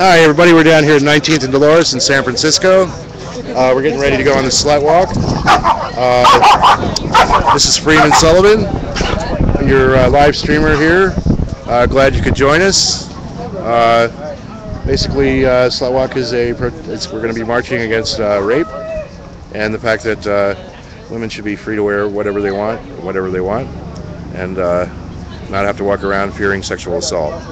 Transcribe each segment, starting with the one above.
Hi, everybody. We're down here at 19th and Dolores in San Francisco. Uh, we're getting ready to go on the slut walk. Uh, this is Freeman Sullivan, your uh, live streamer here. Uh, glad you could join us. Uh, basically, uh, slut walk is a. We're going to be marching against uh, rape and the fact that women should be free to wear whatever they want, whatever they want, and not have to walk around fearing sexual assault.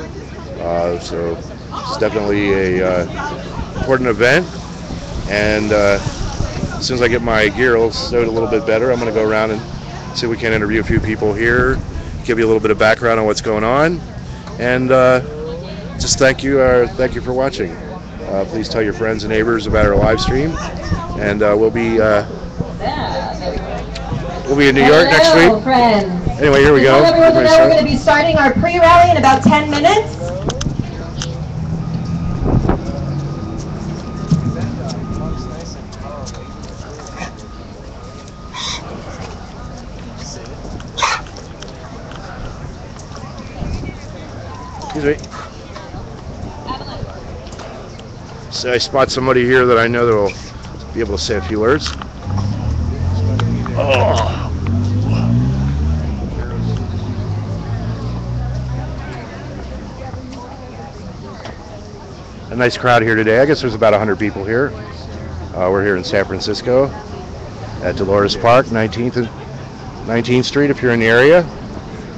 So it's definitely a uh, important event. And uh, as soon as I get my gear all sewed a little bit better, I'm going to go around and see if we can interview a few people here, give you a little bit of background on what's going on, and uh, just thank you, uh, thank you for watching. Uh, please tell your friends and neighbors about our live stream, and uh, we'll be uh, we'll be in New York next week. friends. Anyway, here we go. Everyone to know we're going to be starting our pre-rally in about 10 minutes. So I spot somebody here that I know that will be able to say a few words. Oh. A nice crowd here today. I guess there's about 100 people here. Uh, we're here in San Francisco at Dolores Park, 19th and 19th Street if you're in the area.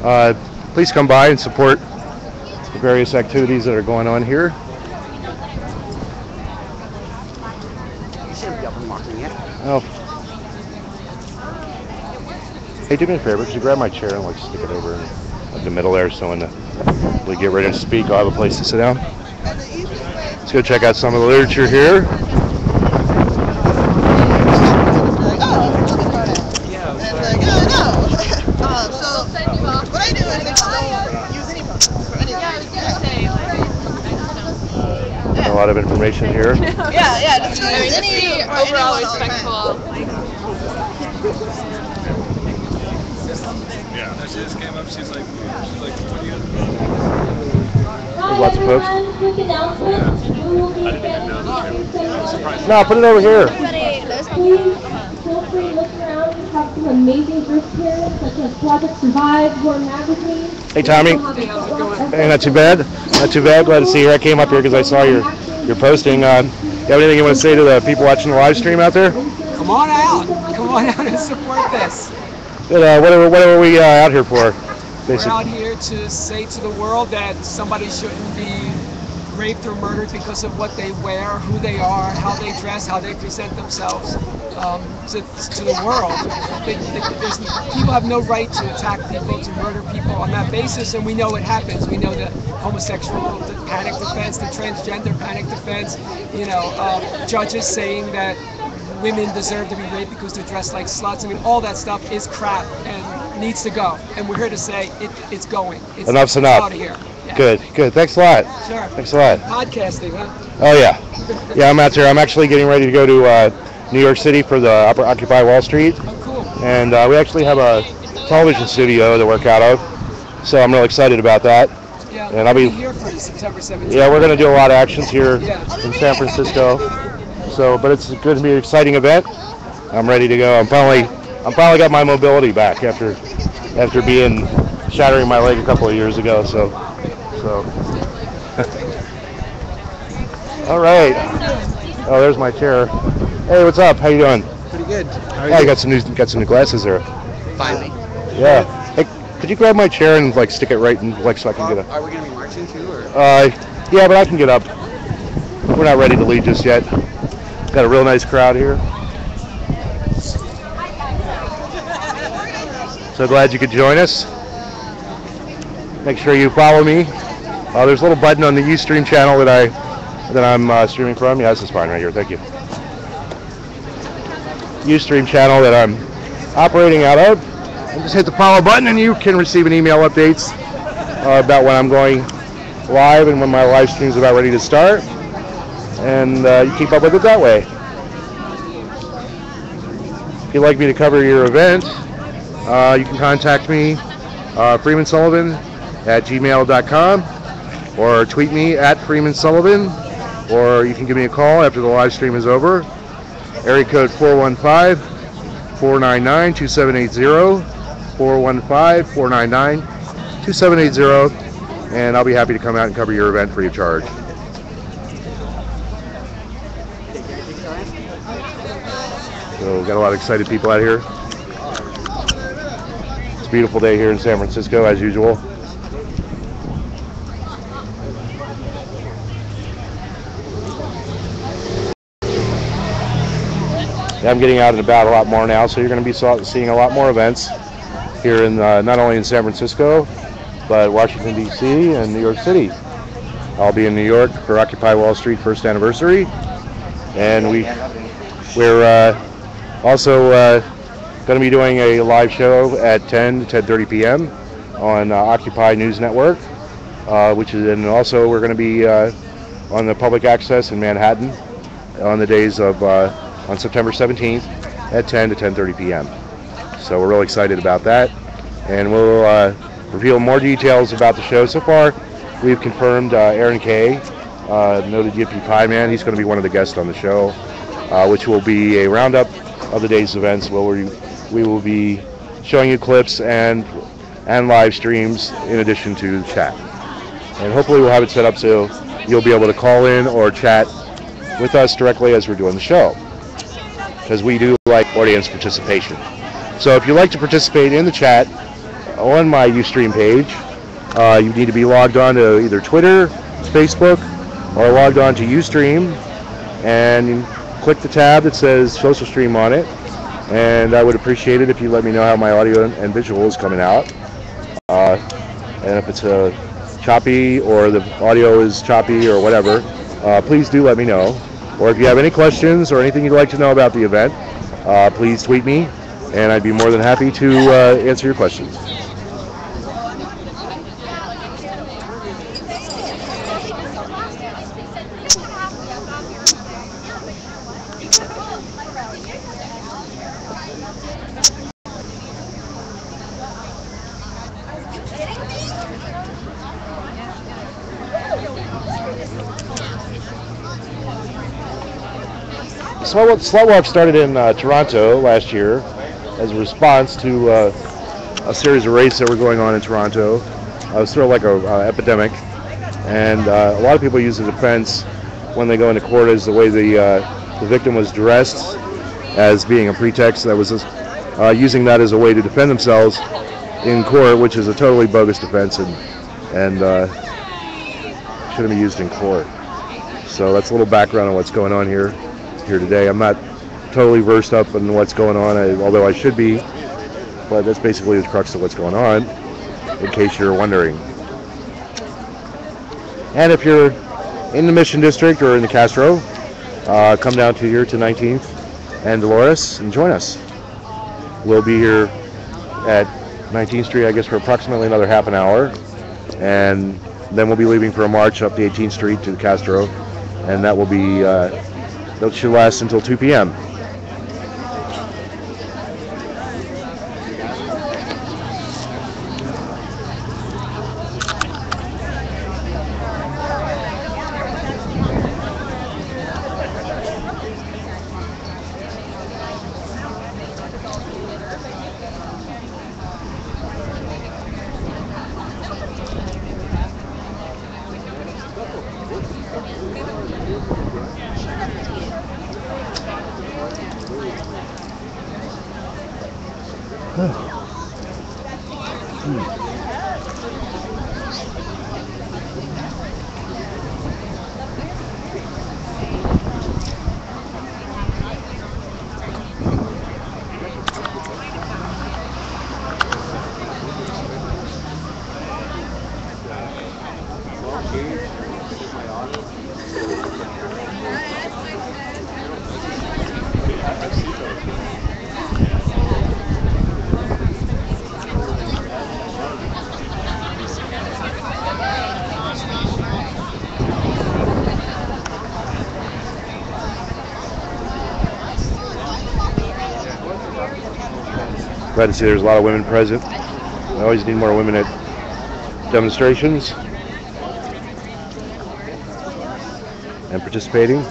Uh, please come by and support the various activities that are going on here. You shouldn't be up and walking yet. Oh. Hey, do me a favor. Could you grab my chair and like stick it over in like, the middle there so when the, we get ready to speak, I'll have a place to sit down? Let's go check out some of the literature here. So what I do is I don't use any phones for anything. A lot of information here. Yeah, yeah, just use any overall anyone all the respectful. Yeah, she just came up. She's like, she's like, what do you? There's lots of folks. Everyone, quick announcement. We will be getting No, put it over here. Please feel free to look around. We have some amazing groups here, such as Project Survive, War Magazine. Hey, Tommy. Hey, not too bad. Not too bad. Glad to see you. I came up here because I saw your your posting. Uh, you have anything you want to say to the people watching the live stream out there? Come on out. Come on out and support this. But, uh, what, are, we uh, out here for? We're out here to say to the world that somebody shouldn't be raped or murdered because of what they wear, who they are, how they dress, how they present themselves um, to, to the world. They, they, people have no right to attack people, to murder people on that basis, and we know it happens. We know that homosexual the panic defense, the transgender panic defense, you know, uh, judges saying that women deserve to be raped because they're dressed like sluts. I mean, all that stuff is crap and needs to go. And we're here to say it, it's going. It's, Enough's it's enough. Out of here. Yeah. Good, good. Thanks a lot. Sure. Thanks a lot. Podcasting, huh? Oh yeah, yeah. I'm out there. I'm actually getting ready to go to uh, New York City for the Upper Occupy Wall Street, Oh, cool. and uh, we actually have a television studio to work out of. So I'm really excited about that. Yeah. And I'll be- here for September 17th. Yeah, we're going to do a lot of actions here Yeah. in San Francisco. So, but it's going to be an exciting event. I'm ready to go. I'm finally, I'm finally got my mobility back after, after being shattering my leg a couple of years ago. So, so. All right. Oh, there's my chair. Hey, what's up? How you doing? Pretty good. How Yeah, I got some new, got some new glasses there. Finally. Yeah. Hey, could you grab my chair and like stick it right in, like so I can get up? Are we going to be marching too? Or? Uh, yeah, but I can get up. We're not ready to leave just yet. Got a real nice crowd here. So glad you could join us. Make sure you follow me. Uh, there's a little button on the Ustream channel that I that I'm uh, streaming from. Yeah, this is fine right here. Thank you. Ustream channel that I'm operating out of. And just hit the follow button, and you can receive an email updates uh, about when I'm going live and when my live stream is about ready to start. And uh, you keep up with it that way. If you'd like me to cover your event, uh, you can contact me, uh, Freeman Sullivan at gmail.com or tweet me at Freeman Sullivan or you can give me a call after the live stream is over. Area code 415 499 2780. 415 499 2780. And I'll be happy to come out and cover your event free of charge. So, we've got a lot of excited people out here. Beautiful day here in San Francisco, as usual. I'm getting out and about a lot more now, so you're going to be seeing a lot more events here in uh, not only in San Francisco, but Washington D.C. and New York City. I'll be in New York for Occupy Wall Street first anniversary, and we we're uh, also uh, going to be doing a live show at 10 to 10:30 p.m. on uh, Occupy News Network, uh, which is and also we're going to be uh, on the public access in Manhattan on the days of uh, on September 17th at 10 to 10:30 p.m. So we're really excited about that, and we'll uh, reveal more details about the show. So far, we've confirmed Aaron Kay, noted Yippie Pie Man. He's going to be one of the guests on the show, uh, which will be a roundup of the day's events. Where we we will be showing you clips and and live streams in addition to chat. And hopefully, we'll have it set up so you'll be able to call in or chat with us directly as we're doing the show because we do like audience participation. So if you'd like to participate in the chat on my Ustream page, uh, you need to be logged on to either Twitter, Facebook, or logged on to Ustream and click the tab that says Social Stream on it. And I would appreciate it if you let me know how my audio and visual is coming out. Uh, and if it's a choppy or the audio is choppy or whatever, uh, please do let me know. Or if you have any questions or anything you'd like to know about the event, uh, please tweet me, and I'd be more than happy to uh, answer your questions. Slutwalk, Slutwalk started in uh, Toronto last year as a response to uh, a series of raids that were going on in Toronto. It was sort of like an uh, epidemic, and uh, a lot of people use the defense when they go into court as the way the uh, the victim was dressed as being a pretext that was using that as a way to defend themselves in court, which is a totally bogus defense and and shouldn't be used in court. So that's a little background on what's going on here here today. I'm not totally versed up in what's going on, I, although I should be, but that's basically the crux of what's going on, in case you're wondering. And if you're in the Mission District or in the Castro, uh, come down to here to 19th and Dolores and join us. We'll be here at 19th Street, I guess, for approximately another half an hour, and then we'll be leaving for a march up the 18th Street to Castro, and that will be uh, that should last until 2 p.m. Glad to see there's a lot of women present. I always need more women at demonstrations. and participating.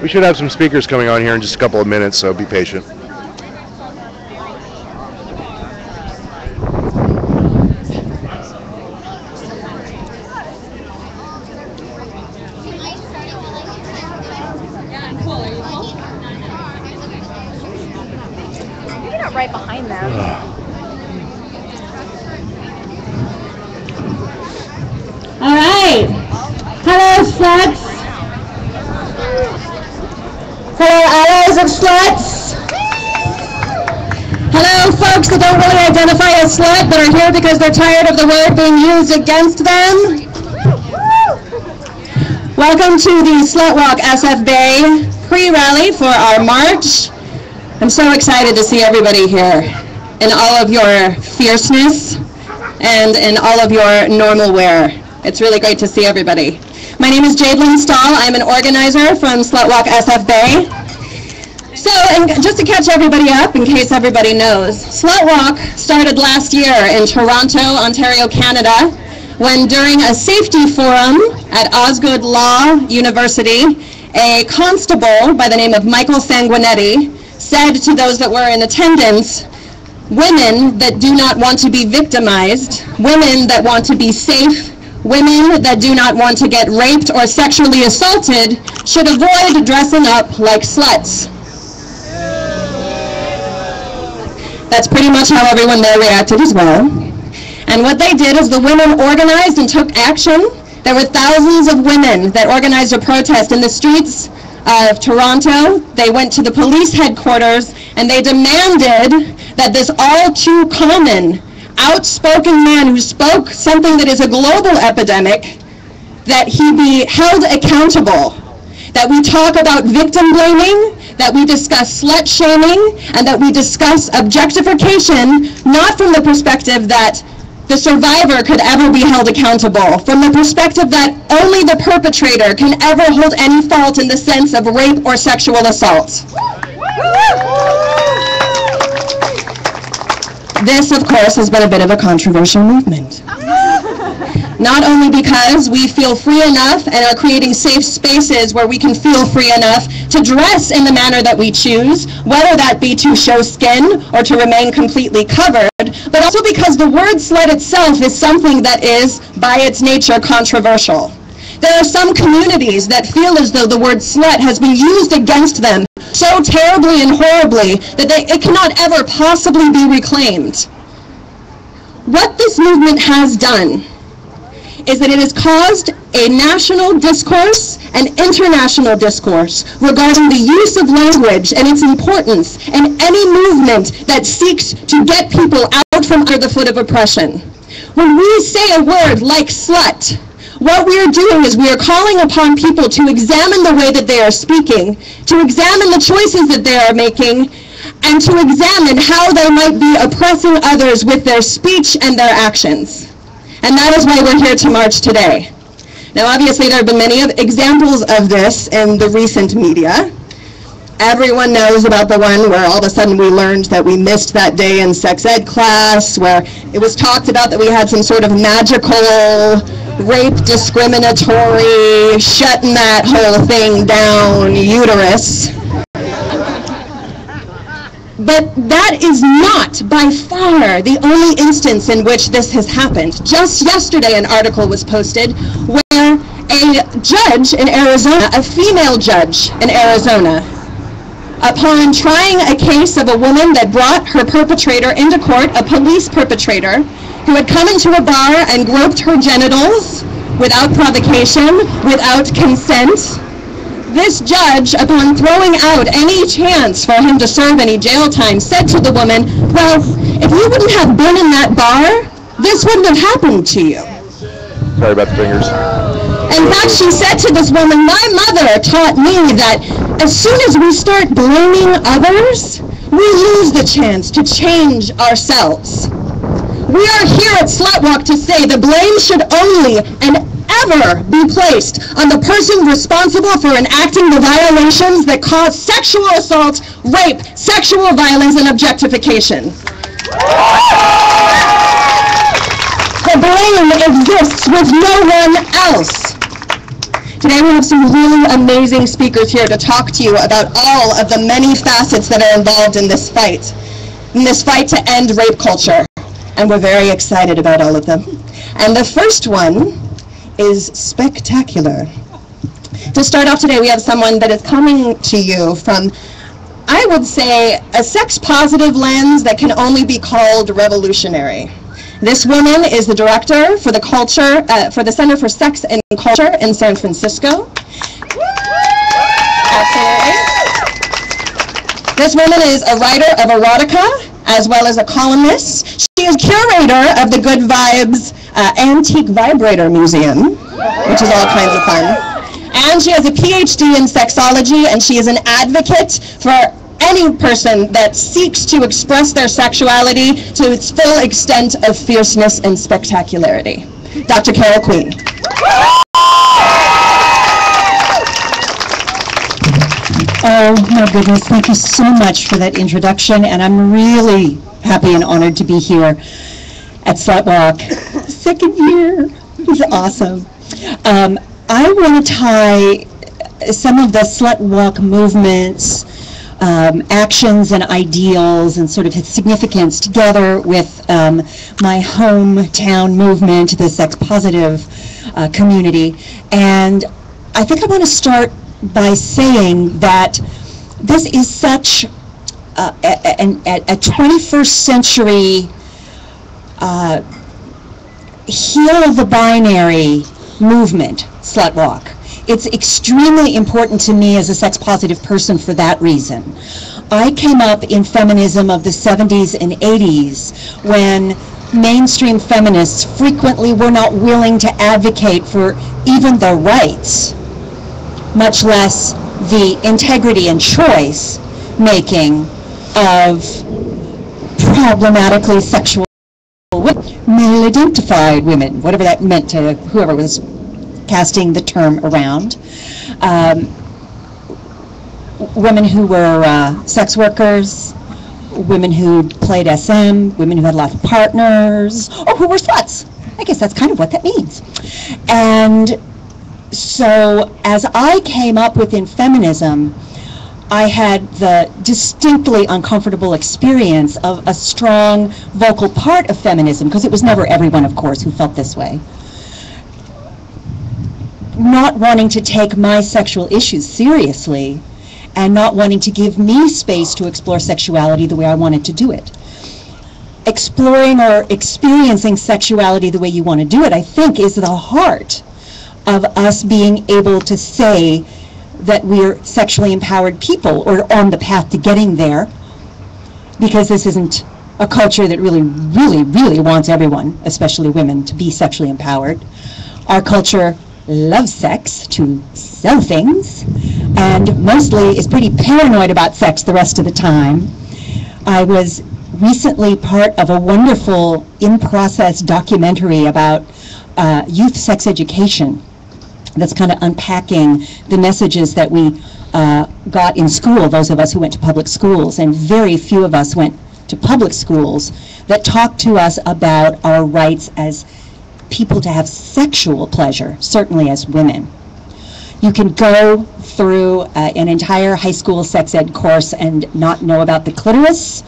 We should have some speakers coming on here in just a couple of minutes, so be patient. Maybe not right behind them. All right. Hello, sluts. Hello, allies of sluts. Hello, folks that don't really identify as slut but are here because they're tired of the word being used against them. Welcome to the Slut Walk SF Bay pre-rally for our march. I'm so excited to see everybody here in all of your fierceness and in all of your normal wear. It's really great to see everybody. My name is Jadelyn Stahl. I'm an organizer from Slutwalk SF Bay. So, and just to catch everybody up, in case everybody knows, Slutwalk started last year in Toronto, Ontario, Canada, when during a safety forum at Osgoode Law University, a constable by the name of Michael Sanguinetti said to those that were in attendance, women that do not want to be victimized, women that want to be safe, women that do not want to get raped or sexually assaulted should avoid dressing up like sluts. That's pretty much how everyone there reacted as well. And what they did is the women organized and took action. There were thousands of women that organized a protest in the streets of Toronto. They went to the police headquarters and they demanded that this all too common, outspoken man who spoke something that is a global epidemic, that he be held accountable. That we talk about victim blaming, that we discuss slut shaming, and that we discuss objectification, not from the perspective that the survivor could ever be held accountable, from the perspective that only the perpetrator can ever hold any fault in the sense of rape or sexual assault. This, of course, has been a bit of a controversial movement. Not only because we feel free enough and are creating safe spaces where we can feel free enough to dress in the manner that we choose, whether that be to show skin or to remain completely covered, but also because the word slut itself is something that is, by its nature, controversial. There are some communities that feel as though the word slut has been used against them so terribly and horribly that they, it cannot ever possibly be reclaimed. What this movement has done is that it has caused a national discourse and international discourse regarding the use of language and its importance in any movement that seeks to get people out from under the foot of oppression. When we say a word like slut, what we are doing is we are calling upon people to examine the way that they are speaking, to examine the choices that they are making, and to examine how they might be oppressing others with their speech and their actions. And that is why we're here to march today. Now, obviously, there have been many examples of this in the recent media. Everyone knows about the one where all of a sudden we learned that we missed that day in sex ed class, where it was talked about that we had some sort of magical rape discriminatory, shutting that whole thing down uterus. But that is not by far the only instance in which this has happened. Just yesterday, an article was posted where a judge in Arizona, a female judge in Arizona, upon trying a case of a woman that brought her perpetrator into court, a police perpetrator, who had come into a bar and groped her genitals without provocation, without consent, this judge, upon throwing out any chance for him to serve any jail time, said to the woman, well, if you wouldn't have been in that bar, this wouldn't have happened to you. Sorry about the fingers. In fact, she said to this woman, my mother taught me that as soon as we start blaming others, we lose the chance to change ourselves. We are here at Slutwalk to say the blame should only and ever be placed on the person responsible for enacting the violations that cause sexual assault, rape, sexual violence, and objectification. The blame exists with no one else. Today we have some really amazing speakers here to talk to you about all of the many facets that are involved in this fight, in this fight to end rape culture. And we're very excited about all of them. And the first one is spectacular. To start off today, we have someone that is coming to you from, I would say, a sex-positive lens that can only be called revolutionary. This woman is the director for the culture, uh, for the Center for Sex and Culture in San Francisco. Absolutely. This woman is a writer of erotica as well as a columnist. She is curator of the Good Vibes uh, Antique Vibrator Museum, which is all kinds of fun. And she has a PhD in sexology, and she is an advocate for any person that seeks to express their sexuality to its full extent of fierceness and spectacularity. Dr. Carol Queen. Oh my goodness, thank you so much for that introduction, and I'm really happy and honored to be here at Slutwalk. Second year, it's awesome. Um, I want to tie some of the Slutwalk movement's um, actions and ideals and sort of its significance together with um, my hometown movement, the sex positive uh, community. And I think I want to start by saying that this is such a, a, a 21st century uh, heal the binary movement, slut walk. It's extremely important to me as a sex positive person for that reason. I came up in feminism of the 70s and 80s when mainstream feminists frequently were not willing to advocate for even the rights, much less the integrity and choice making of problematically sexual male-identified women, whatever that meant to whoever was casting the term around. Um, women who were uh, sex workers, women who played SM, women who had lots of partners, or who were sluts. I guess that's kind of what that means. And so as I came up within feminism, I had the distinctly uncomfortable experience of a strong vocal part of feminism, because it was never everyone, of course, who felt this way. Not wanting to take my sexual issues seriously and not wanting to give me space to explore sexuality the way I wanted to do it. Exploring or experiencing sexuality the way you want to do it, I think, is the heart of us being able to say that we're sexually empowered people or on the path to getting there because this isn't a culture that really, really, really wants everyone, especially women, to be sexually empowered. Our culture loves sex to sell things and mostly is pretty paranoid about sex the rest of the time. I was recently part of a wonderful in-process documentary about uh, youth sex education that's kind of unpacking the messages that we uh, got in school, those of us who went to public schools, and very few of us went to public schools, that talked to us about our rights as people to have sexual pleasure, certainly as women. You can go through uh, an entire high school sex ed course and not know about the clitoris.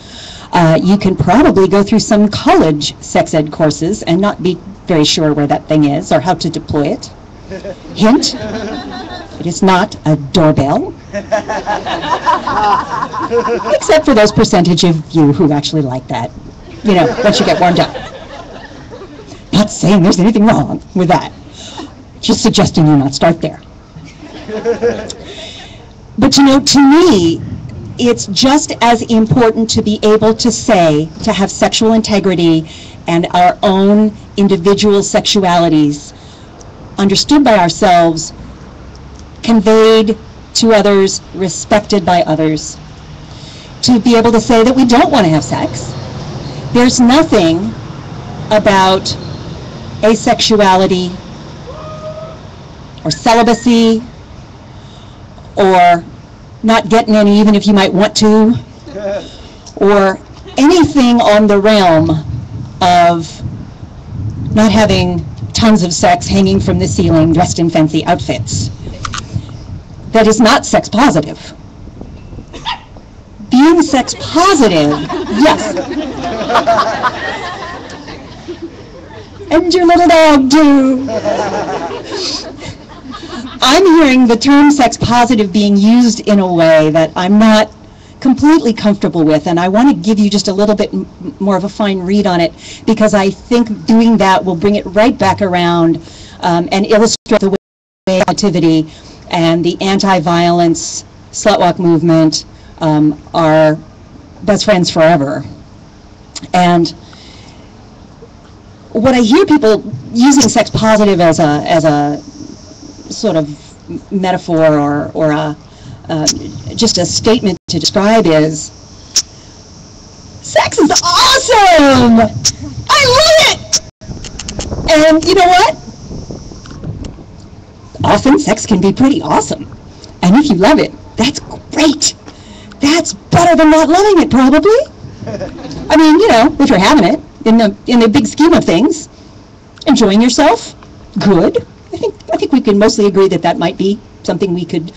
Uh, you can probably go through some college sex ed courses and not be very sure where that thing is or how to deploy it. Hint, it is not a doorbell. Except for those percentage of you who actually like that, you know, once you get warmed up. Not saying there's anything wrong with that. Just suggesting you not start there. But you know, to me, it's just as important to be able to say, to have sexual integrity and our own individual sexualities understood by ourselves, conveyed to others, respected by others. To be able to say that we don't want to have sex. There's nothing about asexuality or celibacy or not getting any even if you might want to or anything on the realm of not having tons of sex hanging from the ceiling dressed in fancy outfits. That is not sex positive. Being sex positive, yes. And your little dog too. I'm hearing the term sex positive being used in a way that I'm not completely comfortable with, and I want to give you just a little bit more of a fine read on it, because I think doing that will bring it right back around um, and illustrate the way activity and the anti-violence slutwalk movement um, are best friends forever. And what I hear people using sex positive as a as a sort of metaphor or or a uh, just a statement to describe is sex is awesome. I love it. And you know what? Often sex can be pretty awesome. And if you love it, that's great. That's better than not loving it, probably. I mean, you know, if you're having it in the in the big scheme of things, enjoying yourself, good. I think I think we can mostly agree that that might be something we could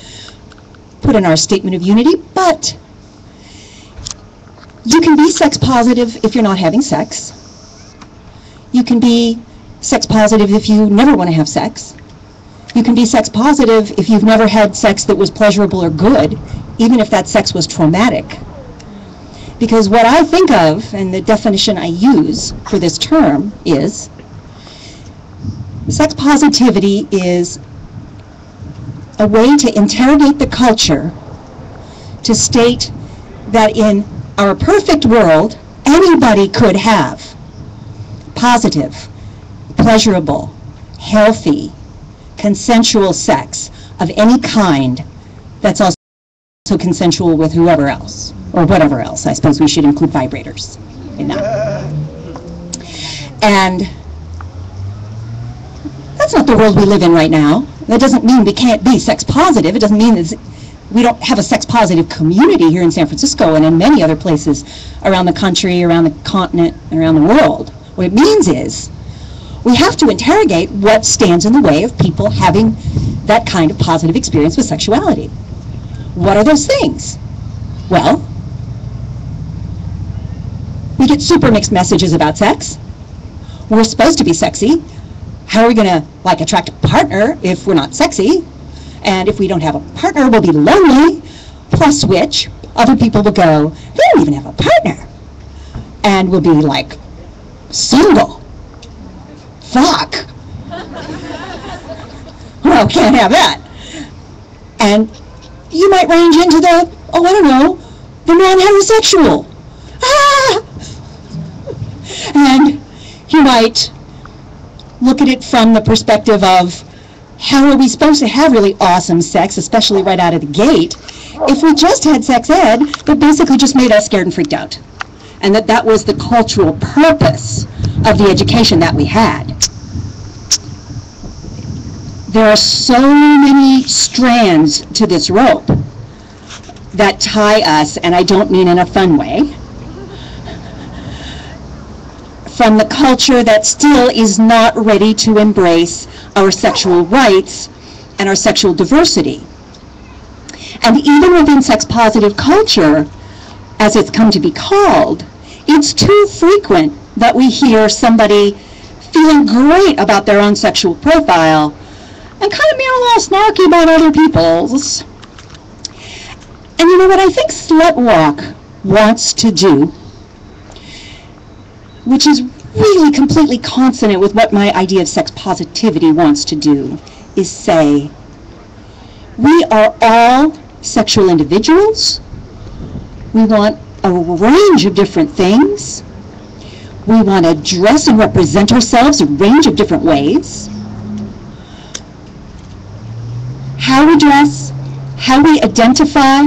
put in our statement of unity. But you can be sex positive if you're not having sex. You can be sex positive if you never want to have sex. You can be sex positive if you've never had sex that was pleasurable or good, even if that sex was traumatic. Because what I think of, and the definition I use for this term, is sex positivity is a way to interrogate the culture to state that in our perfect world, anybody could have positive, pleasurable, healthy, consensual sex of any kind that's also consensual with whoever else, or whatever else. I suppose we should include vibrators in that. And that's not the world we live in right now. That doesn't mean we can't be sex positive. It doesn't mean that we don't have a sex positive community here in San Francisco and in many other places around the country, around the continent, around the world. What it means is we have to interrogate what stands in the way of people having that kind of positive experience with sexuality. What are those things? Well, we get super mixed messages about sex. We're supposed to be sexy. How are we going to like attract a partner if we're not sexy? And if we don't have a partner, we'll be lonely. Plus which, other people will go, they don't even have a partner. And we'll be like, single. Fuck. Well, can't have that. And you might range into the, oh, I don't know, the non-heterosexual. Ah! And you might look at it from the perspective of how are we supposed to have really awesome sex, especially right out of the gate, if we just had sex ed that basically just made us scared and freaked out? And that that was the cultural purpose of the education that we had. There are so many strands to this rope that tie us, and I don't mean in a fun way, from the culture that still is not ready to embrace our sexual rights and our sexual diversity. And even within sex positive culture, as it's come to be called, it's too frequent that we hear somebody feeling great about their own sexual profile and kind of being a little snarky about other people's. And you know what I think Slut Walk wants to do, which is really completely consonant with what my idea of sex positivity wants to do, is say, we are all sexual individuals. We want a range of different things. We want to dress and represent ourselves a range of different ways. How we dress, how we identify,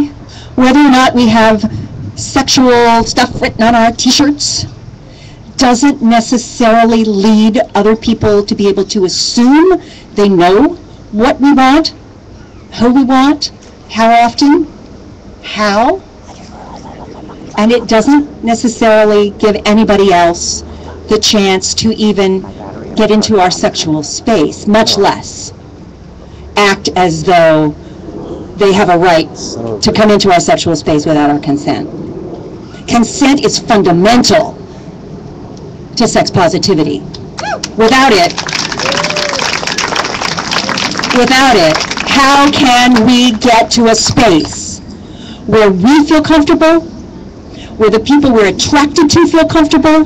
whether or not we have sexual stuff written on our t-shirts, doesn't necessarily lead other people to be able to assume they know what we want, who we want, how often, how. And it doesn't necessarily give anybody else the chance to even get into our sexual space, much less act as though they have a right to come into our sexual space without our consent. Consent is fundamental to sex positivity. Without it, without it, how can we get to a space where we feel comfortable, where the people we're attracted to feel comfortable,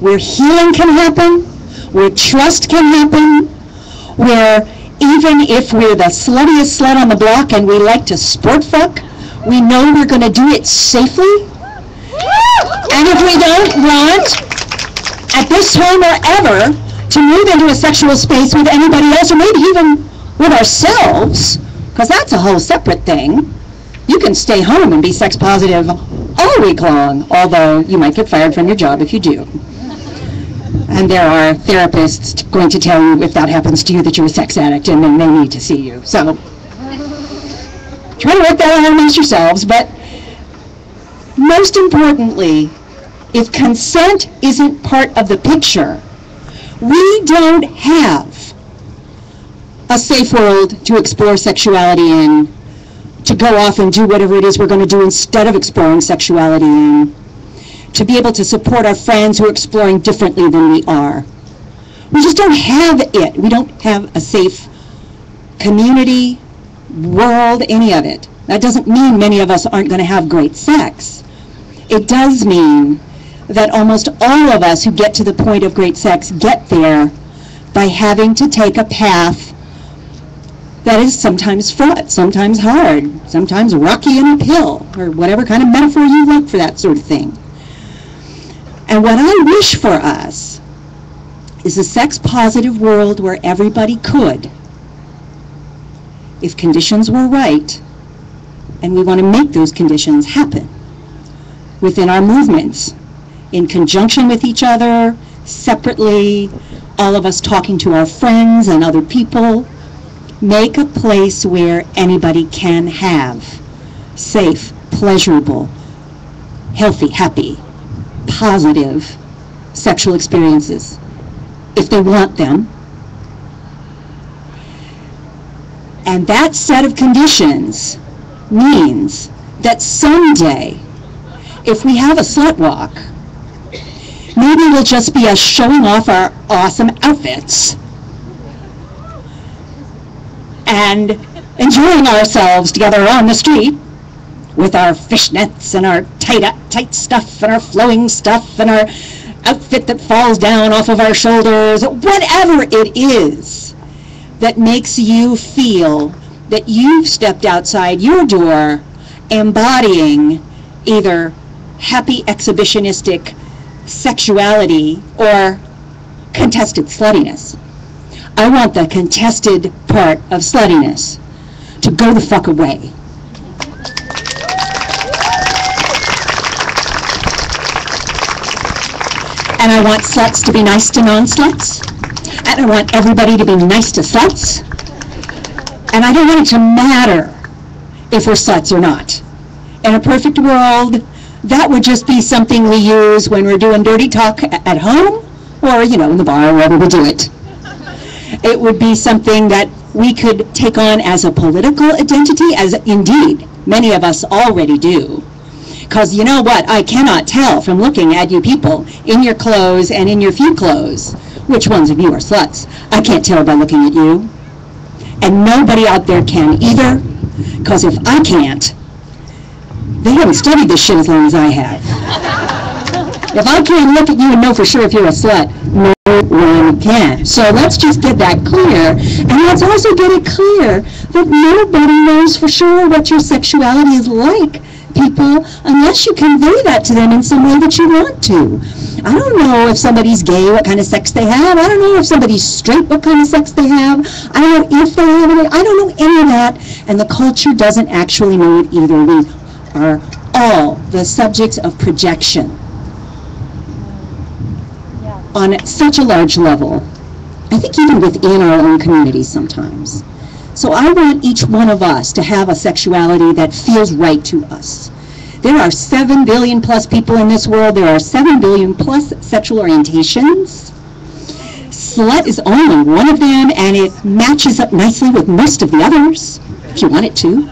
where healing can happen, where trust can happen, where even if we're the sluttiest slut on the block and we like to sport fuck, we know we're going to do it safely. And if we don't want, at this time or ever, to move into a sexual space with anybody else, or maybe even with ourselves, because that's a whole separate thing. You can stay home and be sex positive all week long, although you might get fired from your job if you do. And there are therapists going to tell you if that happens to you that you're a sex addict and then they need to see you. So try to work that out amongst yourselves, but most importantly, if consent isn't part of the picture, we don't have a safe world to explore sexuality in, to go off and do whatever it is we're going to do instead of exploring sexuality in, to be able to support our friends who are exploring differently than we are. We just don't have it. We don't have a safe community, world, any of it. That doesn't mean many of us aren't going to have great sex. It does mean that almost all of us who get to the point of great sex get there by having to take a path that is sometimes fraught, sometimes hard, sometimes rocky and uphill, or whatever kind of metaphor you like for that sort of thing. And what I wish for us is a sex positive world where everybody could, if conditions were right, and we want to make those conditions happen within our movements, in conjunction with each other, separately, all of us talking to our friends and other people, make a place where anybody can have safe, pleasurable, healthy, happy, positive sexual experiences if they want them. And that set of conditions means that someday, if we have a slut walk, maybe it'll just be us showing off our awesome outfits and enjoying ourselves together on the street with our fishnets and our tight tight stuff and our flowing stuff and our outfit that falls down off of our shoulders, whatever it is that makes you feel that you've stepped outside your door embodying either happy exhibitionistic sexuality or contested sluttiness. I want the contested part of sluttiness to go the fuck away. And I want sluts to be nice to non-sluts. And I want everybody to be nice to sluts. And I don't want it to matter if we're sluts or not. In a perfect world, that would just be something we use when we're doing dirty talk at home or, you know, in the bar, wherever we do it. It would be something that we could take on as a political identity, as indeed many of us already do. Because you know what? I cannot tell from looking at you people in your clothes and in your few clothes which ones of you are sluts. I can't tell by looking at you. And nobody out there can either. Because if I can't, they haven't studied this shit as long as I have. If I can't look at you and know for sure if you're a slut, no one can. So let's just get that clear. And let's also get it clear that nobody knows for sure what your sexuality is like, people, unless you convey that to them in some way that you want to. I don't know if somebody's gay, what kind of sex they have. I don't know if somebody's straight, what kind of sex they have. I don't know if they have any. I don't know any of that. And the culture doesn't actually know it either. We are all the subjects of projection on such a large level. I think even within our own communities sometimes. So I want each one of us to have a sexuality that feels right to us. There are 7 billion plus people in this world. There are 7 billion plus sexual orientations. slut is only one of them, and it matches up nicely with most of the others, if you want it to.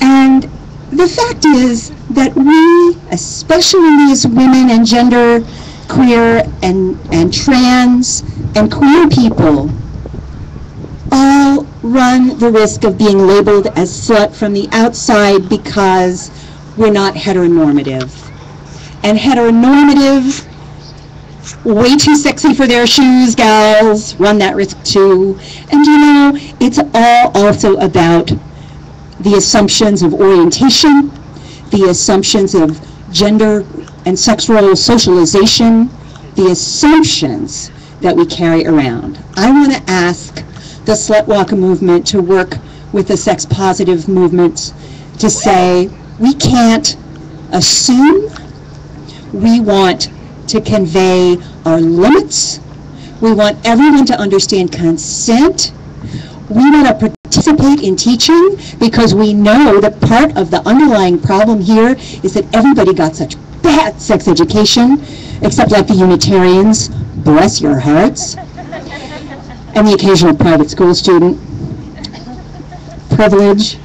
And the fact is that we, especially as women and gender queer and, and trans and queer people, all run the risk of being labeled as slut from the outside because we're not heteronormative. And heteronormative, way too sexy for their shoes, gals, run that risk too. And you know, it's all also about the assumptions of orientation, the assumptions of gender and sexual socialization, the assumptions that we carry around. I want to ask the Slut Walk movement to work with the sex positive movement to say we can't assume, we want to convey our limits, we want everyone to understand consent, we want to participate in teaching because we know that part of the underlying problem here is that everybody got such bad sex education, except like the Unitarians, bless your hearts, and the occasional private school student. Privilege,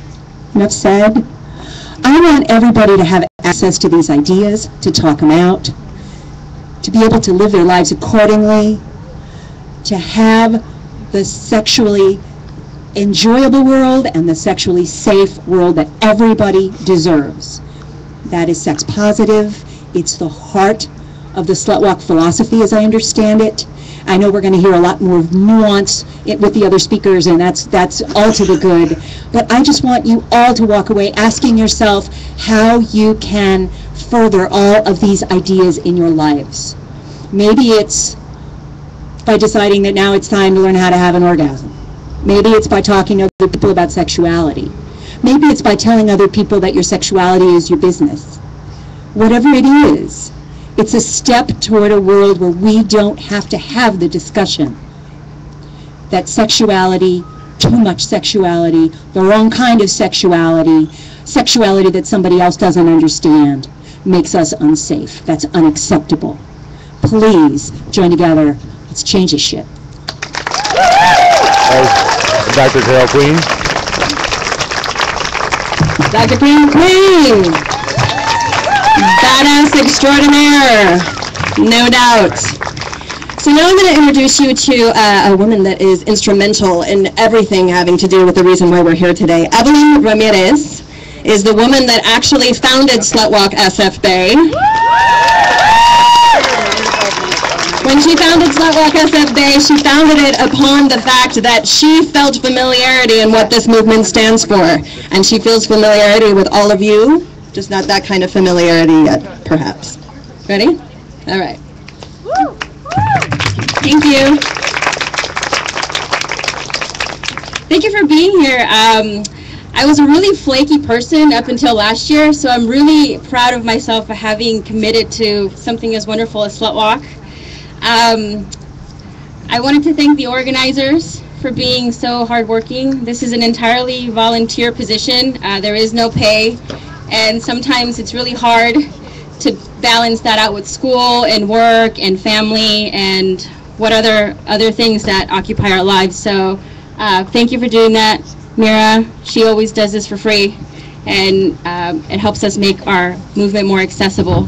enough said. I want everybody to have access to these ideas, to talk them out, to be able to live their lives accordingly, to have the sexually enjoyable world and the sexually safe world that everybody deserves. That is sex positive. It's the heart of the slut walk philosophy as I understand it. I know we're going to hear a lot more nuance it, with the other speakers, and that's that's all to the good. But I just want you all to walk away asking yourself how you can further all of these ideas in your lives. Maybe it's by deciding that now it's time to learn how to have an orgasm. Maybe it's by talking to other people about sexuality. Maybe it's by telling other people that your sexuality is your business. Whatever it is, it's a step toward a world where we don't have to have the discussion that sexuality, too much sexuality, the wrong kind of sexuality, sexuality that somebody else doesn't understand, makes us unsafe. That's unacceptable. Please join together. Let's change this shit. Dr. Carol Queen. Dr. Queen Queen! Badass extraordinaire, no doubt. So now I'm going to introduce you to uh, a woman that is instrumental in everything having to do with the reason why we're here today. Evelyn Ramirez is the woman that actually founded Slutwalk SF Bay. When she founded Slutwalk SF Bay, she founded it upon the fact that she felt familiarity in what this movement stands for. And she feels familiarity with all of you, just not that kind of familiarity yet, perhaps. Ready? All right. Thank you. Thank you for being here. Um, I was a really flaky person up until last year, so I'm really proud of myself for having committed to something as wonderful as Slut Walk. Um, I wanted to thank the organizers for being so hardworking. This is an entirely volunteer position. Uh, there is no pay, and sometimes it's really hard to balance that out with school and work and family and what other other things that occupy our lives. So uh, thank you for doing that, Mira. She always does this for free, and um, it helps us make our movement more accessible.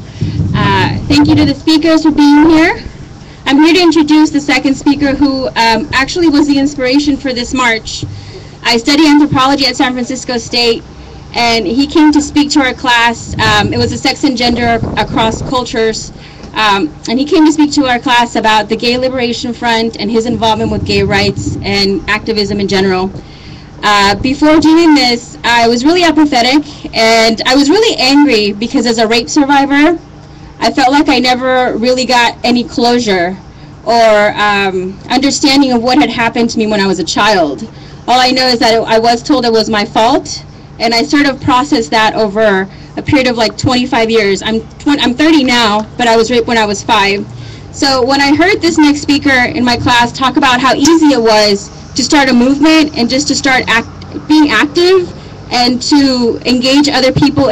Uh, thank you to the speakers for being here. I'm here to introduce the second speaker who um, actually was the inspiration for this march. I study anthropology at San Francisco State, and he came to speak to our class. Um, it was a sex and gender across cultures. Um, and he came to speak to our class about the Gay Liberation Front and his involvement with gay rights and activism in general. Uh, before doing this, I was really apathetic and I was really angry because as a rape survivor, I felt like I never really got any closure or um, understanding of what had happened to me when I was a child. All I know is that I was told it was my fault, and I sort of processed that over a period of like 25 years. I'm 20, I'm 30 now, but I was raped when I was five. So when I heard this next speaker in my class talk about how easy it was to start a movement and just to start act, being active and to engage other people